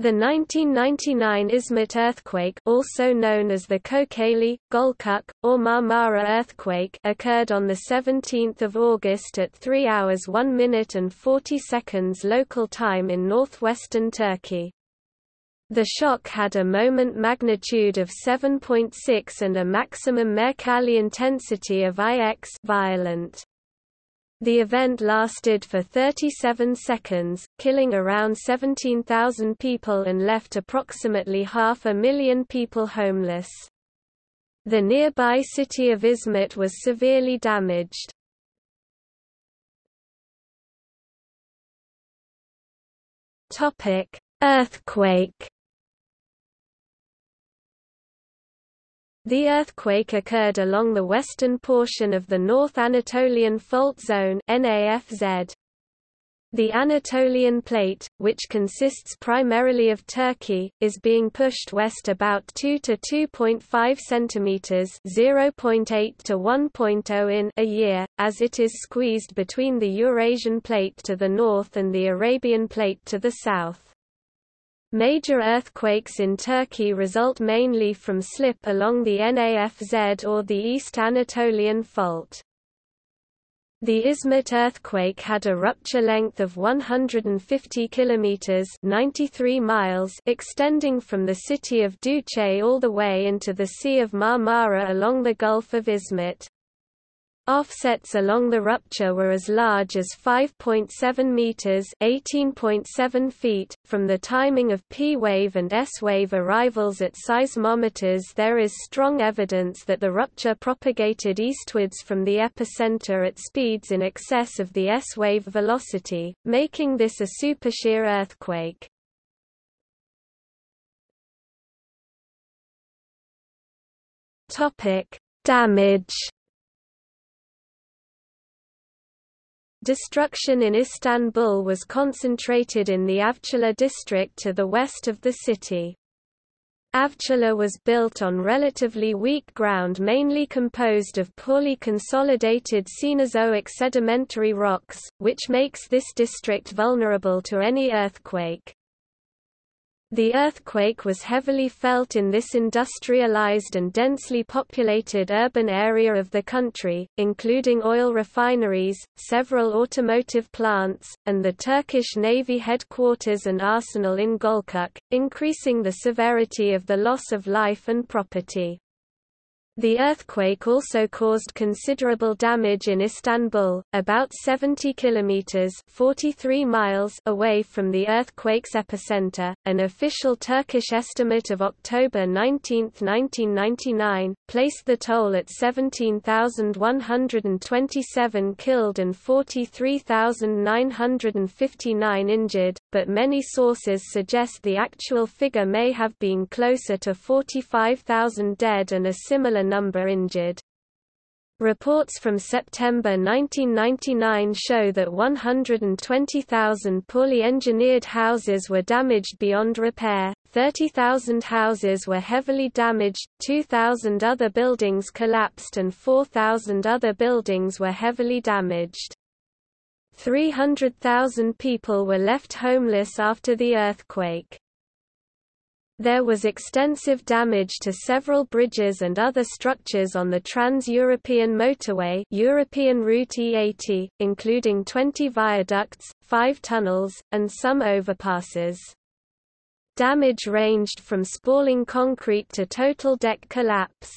The 1999 Izmit earthquake also known as the Kocaeli, Gölcük, or Marmara earthquake occurred on 17 August at 3 hours 1 minute and 40 seconds local time in northwestern Turkey. The shock had a moment magnitude of 7.6 and a maximum Mercalli intensity of IX violent. The event lasted for 37 seconds, killing around 17,000 people and left approximately half a million people homeless. The nearby city of Izmit was severely damaged. Earthquake The earthquake occurred along the western portion of the North Anatolian Fault Zone NAFZ. The Anatolian Plate, which consists primarily of Turkey, is being pushed west about 2 to 2.5 centimeters (0.8 to 1.0 in) a year, as it is squeezed between the Eurasian Plate to the north and the Arabian Plate to the south. Major earthquakes in Turkey result mainly from slip along the NAFZ or the East Anatolian Fault. The Izmit earthquake had a rupture length of 150 kilometers (93 miles) extending from the city of Düzce all the way into the Sea of Marmara along the Gulf of Izmit. Offsets along the rupture were as large as 5.7 meters (18.7 feet). From the timing of P-wave and S-wave arrivals at seismometers, there is strong evidence that the rupture propagated eastwards from the epicenter at speeds in excess of the S-wave velocity, making this a supershear earthquake. Topic: Damage Destruction in Istanbul was concentrated in the Avcılar district to the west of the city. Avcılar was built on relatively weak ground mainly composed of poorly consolidated Cenozoic sedimentary rocks, which makes this district vulnerable to any earthquake. The earthquake was heavily felt in this industrialized and densely populated urban area of the country, including oil refineries, several automotive plants, and the Turkish Navy headquarters and arsenal in Gölcük, increasing the severity of the loss of life and property. The earthquake also caused considerable damage in Istanbul, about 70 kilometers (43 miles) away from the earthquake's epicenter. An official Turkish estimate of October 19, 1999, placed the toll at 17,127 killed and 43,959 injured, but many sources suggest the actual figure may have been closer to 45,000 dead and a similar number injured. Reports from September 1999 show that 120,000 poorly engineered houses were damaged beyond repair, 30,000 houses were heavily damaged, 2,000 other buildings collapsed and 4,000 other buildings were heavily damaged. 300,000 people were left homeless after the earthquake. There was extensive damage to several bridges and other structures on the Trans-European Motorway European Route E80, including 20 viaducts, 5 tunnels, and some overpasses. Damage ranged from spalling concrete to total deck collapse.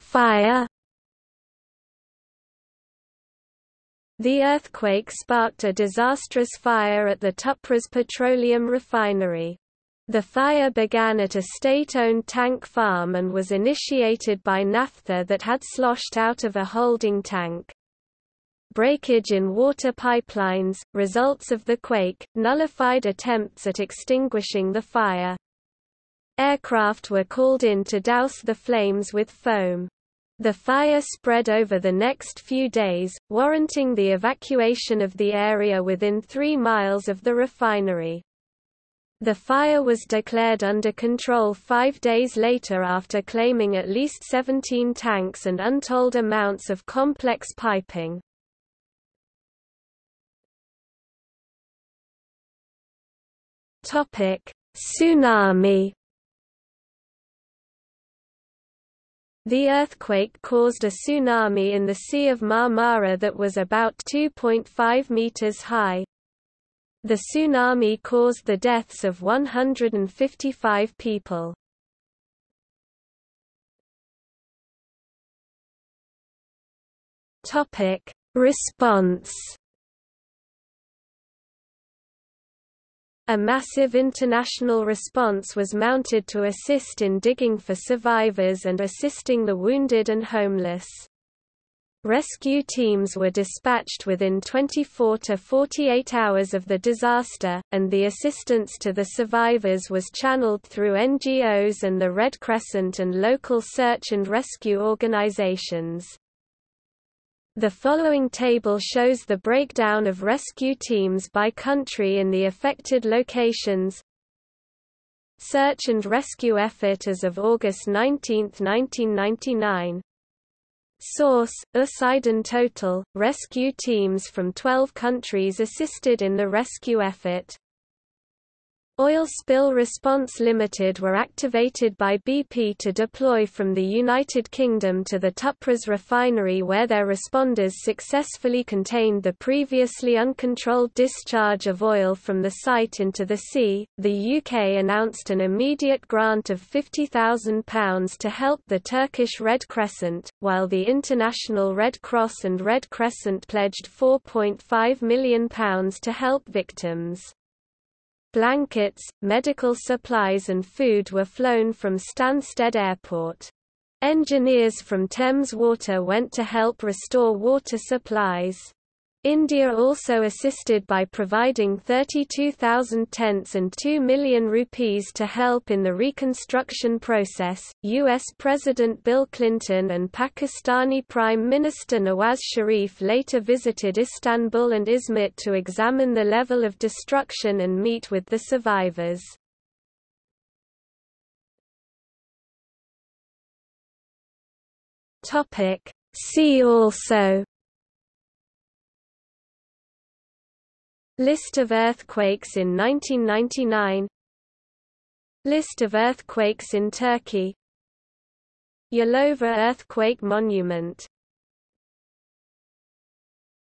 Fire The earthquake sparked a disastrous fire at the Tüpraş petroleum refinery. The fire began at a state-owned tank farm and was initiated by naphtha that had sloshed out of a holding tank. Breakage in water pipelines, results of the quake, nullified attempts at extinguishing the fire. Aircraft were called in to douse the flames with foam. The fire spread over the next few days, warranting the evacuation of the area within three miles of the refinery. The fire was declared under control five days later after claiming at least 17 tanks and untold amounts of complex piping. Tsunami The earthquake caused a tsunami in the Sea of Marmara that was about 2.5 meters high. The tsunami caused the deaths of 155 people. Topic: Response A massive international response was mounted to assist in digging for survivors and assisting the wounded and homeless. Rescue teams were dispatched within 24 to 48 hours of the disaster, and the assistance to the survivors was channeled through NGOs and the Red Crescent and local search and rescue organizations. The following table shows the breakdown of rescue teams by country in the affected locations. Search and rescue effort as of August 19, 1999. Source: Poseidon Total. Rescue teams from 12 countries assisted in the rescue effort. Oil Spill Response Limited were activated by BP to deploy from the United Kingdom to the Tüpraş refinery where their responders successfully contained the previously uncontrolled discharge of oil from the site into the sea. The UK announced an immediate grant of £50,000 to help the Turkish Red Crescent, while the International Red Cross and Red Crescent pledged £4.5 million to help victims. Blankets, medical supplies and food were flown from Stansted Airport. Engineers from Thames Water went to help restore water supplies. India also assisted by providing 32,000 tents and 2 million rupees to help in the reconstruction process. US President Bill Clinton and Pakistani Prime Minister Nawaz Sharif later visited Istanbul and Izmit to examine the level of destruction and meet with the survivors. Topic: See also List of earthquakes in 1999 List of earthquakes in Turkey. Yalova Earthquake Monument